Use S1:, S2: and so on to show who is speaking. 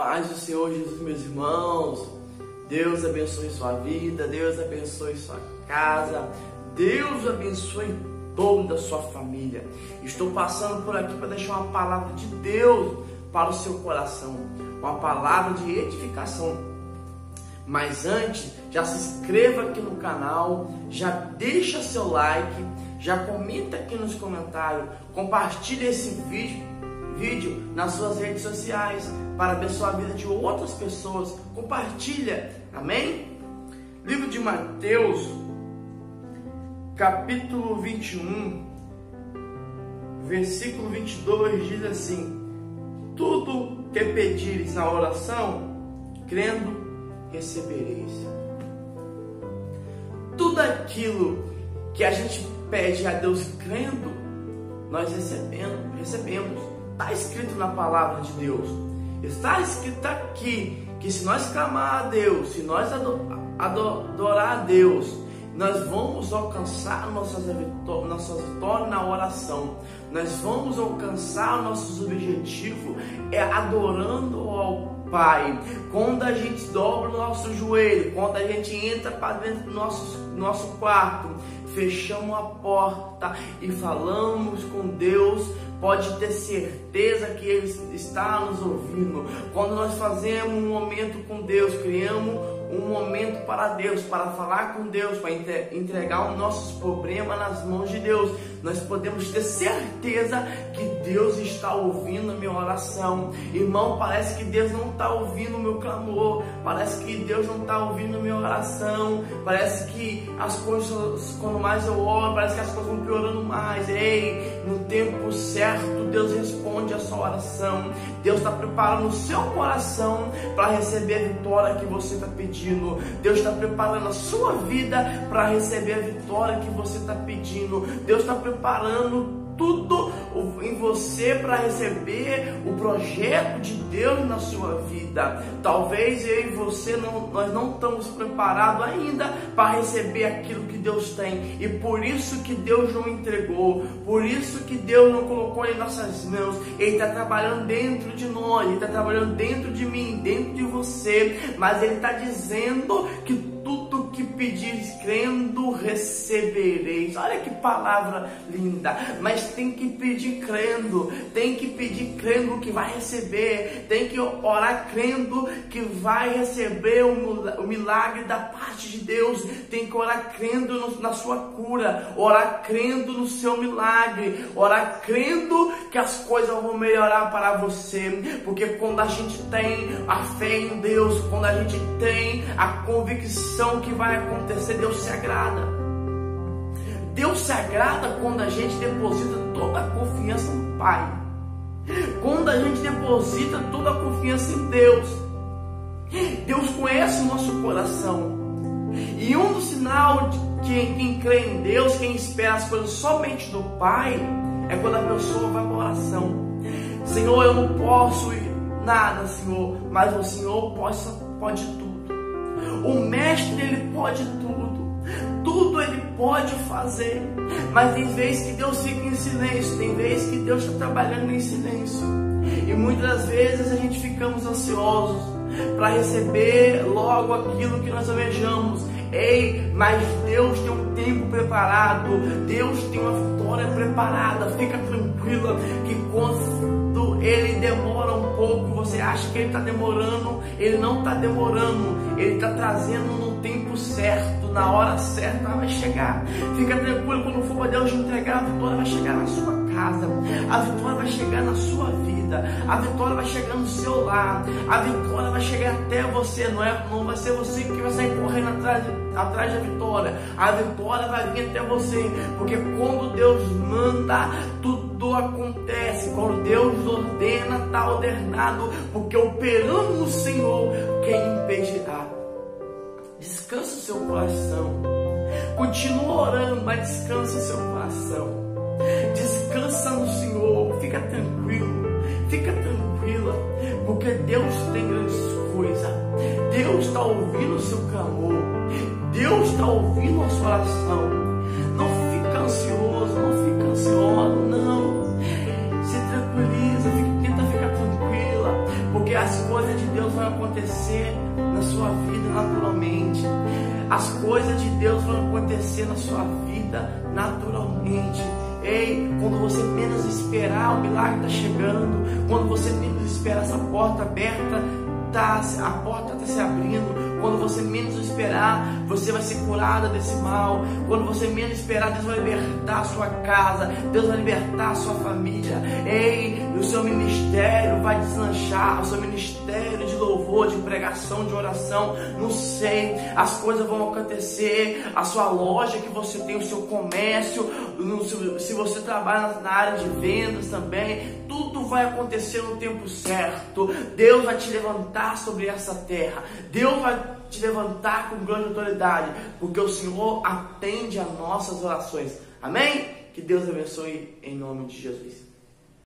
S1: Paz do Senhor Jesus, meus irmãos. Deus abençoe sua vida, Deus abençoe sua casa, Deus abençoe toda a sua família. Estou passando por aqui para deixar uma palavra de Deus para o seu coração, uma palavra de edificação. Mas antes, já se inscreva aqui no canal, já deixa seu like, já comenta aqui nos comentários, compartilhe esse vídeo vídeo nas suas redes sociais para abençoar a vida de outras pessoas. Compartilha, amém? Livro de Mateus, capítulo 21, versículo 22 diz assim: Tudo que pedires na oração, crendo, recebereis. Tudo aquilo que a gente pede a Deus crendo, nós recebemos, recebemos. Está escrito na palavra de Deus. Está escrito aqui que se nós clamar a Deus, se nós adorar a Deus, nós vamos alcançar nossas vitórias, nossas vitórias na oração. Nós vamos alcançar nossos objetivos é adorando ao Pai. Quando a gente dobra o nosso joelho, quando a gente entra para dentro do nosso, nosso quarto, fechamos a porta e falamos com Deus, pode ter certeza que Ele está nos ouvindo. Quando nós fazemos um momento com Deus, criamos um momento para Deus, para falar com Deus, para entregar os nossos problemas nas mãos de Deus, nós podemos ter certeza que Deus está ouvindo a minha oração. Irmão, parece que Deus não está ouvindo o meu clamor, parece que Deus não está ouvindo minha oração, parece que as coisas, quando mais eu oro, parece que as coisas vão piorando mais. Ei, no tempo certo, Deus responde a sua oração. Deus está preparando o seu coração para receber a vitória que você está pedindo. Deus está preparando a sua vida para receber a vitória que você está pedindo. Deus está preparando tudo em você para receber o projeto de Deus na sua vida. Talvez eu e você não, nós não estamos preparados ainda para receber aquilo que Deus tem e por isso que Deus não entregou, por isso que Deus não colocou em nossas mãos. Ele está trabalhando dentro de nós, ele está trabalhando dentro de mim, dentro de você, mas ele está dizendo que que pedires crendo, recebereis. Olha que palavra linda. Mas tem que pedir crendo, tem que pedir crendo que vai receber, tem que orar crendo que vai receber o milagre da parte de Deus, tem que orar crendo na sua cura, orar crendo no seu milagre, orar crendo que as coisas vão melhorar para você, porque quando a gente tem a fé em Deus, quando a gente tem a convicção que vai acontecer, Deus se agrada. Deus se agrada quando a gente deposita toda a confiança no Pai. Quando a gente deposita toda a confiança em Deus. Deus conhece o nosso coração. E um dos sinais de quem, quem crê em Deus, quem espera as coisas somente do Pai, é quando a pessoa vai para oração. Senhor, eu não posso ir nada, Senhor, mas o Senhor pode, pode tudo. O mestre ele pode tudo. Tudo ele pode fazer. Mas tem vezes que Deus fica em silêncio, tem vezes que Deus está trabalhando em silêncio. E muitas vezes a gente ficamos ansiosos para receber logo aquilo que nós almejamos. Ei, mas Deus tem um tempo preparado, Deus tem uma vitória preparada. Fica tranquila que quando Ele demora um pouco, você acha que Ele está demorando, Ele não está demorando, Ele está trazendo no tempo certo, na hora certa vai chegar. Fica tranquilo quando for para Deus entregar, a vitória vai chegar na sua casa, a vitória vai chegar na sua vida, a vitória vai chegar no seu lar, a vitória vai chegar até você, não, é, não vai ser você que vai sair correndo atrás, atrás da vitória, a vitória vai vir até você, porque quando Deus manda, tudo acontece, quando Deus ordena, está ordenado, porque operando no Senhor, quem impedirá? Descansa o seu coração. Continua orando, mas descansa o seu coração. Deus tem grandes coisas. Deus está ouvindo o seu clamor, Deus está ouvindo a sua oração. Não fica ansioso, não fica ansioso, não. Se tranquiliza, tenta ficar tranquila, porque as coisas de Deus vão acontecer na sua vida naturalmente. As coisas de Deus vão acontecer na sua vida naturalmente. Ei, quando você menos esperar, o milagre está chegando. Quando você menos esperar essa porta aberta, tá, a porta está se abrindo. Quando você menos esperar, você vai ser curada desse mal. Quando você menos esperar, Deus vai libertar a sua casa. Deus vai libertar a sua família. Ei, o seu ministério vai deslanchar. O seu ministério de louvor, de pregação, de oração. Não sei. As coisas vão acontecer. A sua loja que você tem, o seu comércio. Se você trabalha na área de vendas também. Tudo vai acontecer no tempo certo. Deus vai te levantar sobre essa terra. Deus vai te levantar com grande autoridade, porque o Senhor atende a nossas orações. Amém? Que Deus abençoe em nome de Jesus.